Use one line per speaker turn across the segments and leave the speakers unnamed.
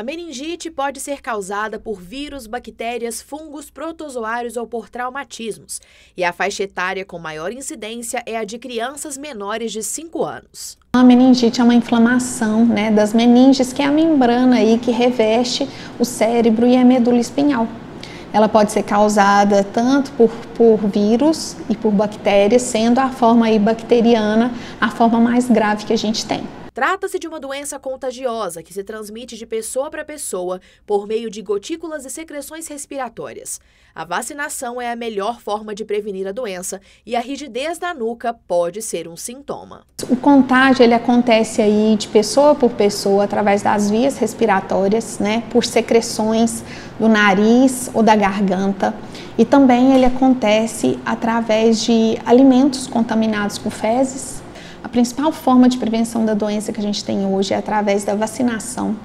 A meningite pode ser causada por vírus, bactérias, fungos, protozoários ou por traumatismos. E a faixa etária com maior incidência é a de crianças menores de 5 anos.
A meningite é uma inflamação né, das meninges, que é a membrana aí que reveste o cérebro e a medula espinhal. Ela pode ser causada tanto por, por vírus e por bactérias, sendo a forma aí bacteriana a forma mais grave que a gente tem.
Trata-se de uma doença contagiosa que se transmite de pessoa para pessoa por meio de gotículas e secreções respiratórias. A vacinação é a melhor forma de prevenir a doença e a rigidez da nuca pode ser um sintoma.
O contágio ele acontece aí de pessoa por pessoa através das vias respiratórias, né, por secreções do nariz ou da garganta. E também ele acontece através de alimentos contaminados com fezes, a principal forma de prevenção da doença que a gente tem hoje é através da vacinação.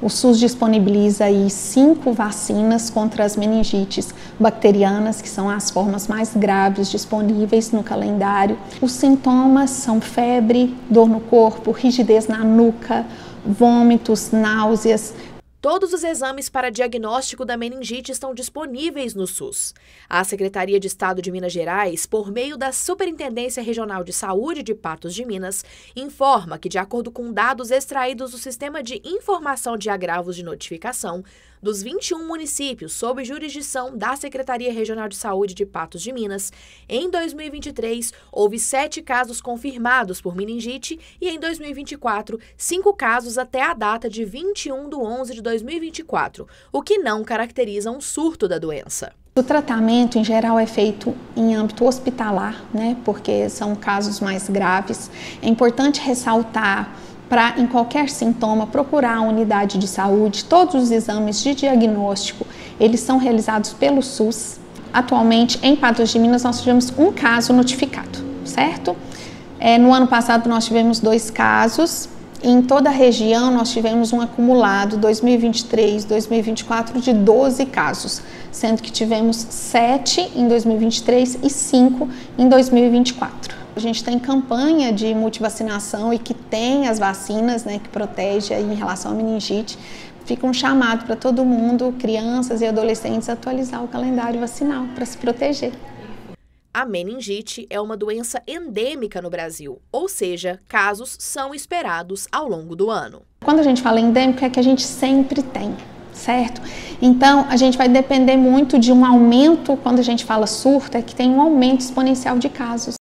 O SUS disponibiliza aí cinco vacinas contra as meningites bacterianas, que são as formas mais graves disponíveis no calendário. Os sintomas são febre, dor no corpo, rigidez na nuca, vômitos, náuseas,
Todos os exames para diagnóstico da meningite estão disponíveis no SUS. A Secretaria de Estado de Minas Gerais, por meio da Superintendência Regional de Saúde de Patos de Minas, informa que, de acordo com dados extraídos do Sistema de Informação de Agravos de Notificação, dos 21 municípios sob jurisdição da Secretaria Regional de Saúde de Patos de Minas, em 2023 houve sete casos confirmados por meningite e em 2024, cinco casos até a data de 21 de 11 de 2024, o que não caracteriza um surto da doença.
O tratamento, em geral, é feito em âmbito hospitalar, né, porque são casos mais graves. É importante ressaltar para, em qualquer sintoma, procurar a unidade de saúde. Todos os exames de diagnóstico, eles são realizados pelo SUS. Atualmente, em Patos de Minas, nós tivemos um caso notificado, certo? É, no ano passado, nós tivemos dois casos. Em toda a região, nós tivemos um acumulado 2023, 2024 de 12 casos, sendo que tivemos 7 em 2023 e 5 em 2024. A gente tem campanha de multivacinação e que tem as vacinas né, que protege em relação à meningite. Fica um chamado para todo mundo, crianças e adolescentes, atualizar o calendário vacinal para se proteger.
A meningite é uma doença endêmica no Brasil, ou seja, casos são esperados ao longo do ano.
Quando a gente fala endêmico, é que a gente sempre tem, certo? Então, a gente vai depender muito de um aumento, quando a gente fala surto, é que tem um aumento exponencial de casos.